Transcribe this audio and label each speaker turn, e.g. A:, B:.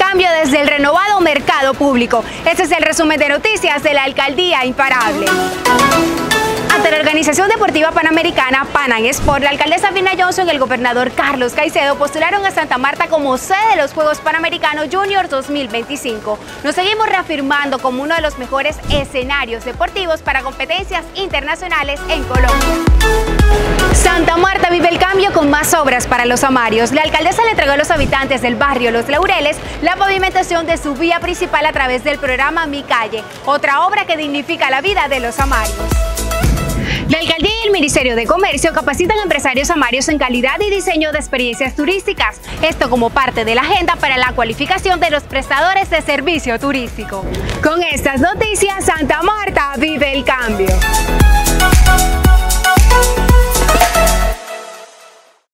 A: cambio desde el renovado mercado público. Este es el resumen de noticias de la Alcaldía Imparable. Ante la Organización Deportiva Panamericana, Panan Sport, la alcaldesa Vina Johnson y el gobernador Carlos Caicedo postularon a Santa Marta como sede de los Juegos Panamericanos Junior 2025. Nos seguimos reafirmando como uno de los mejores escenarios deportivos para competencias internacionales en Colombia. Más obras para los amarios. La alcaldesa le entregó a los habitantes del barrio Los Laureles la pavimentación de su vía principal a través del programa Mi Calle, otra obra que dignifica la vida de los amarios. La alcaldía y el Ministerio de Comercio capacitan a empresarios amarios en calidad y diseño de experiencias turísticas. Esto como parte de la agenda para la cualificación de los prestadores de servicio turístico. Con estas noticias, Santa Marta vive el cambio.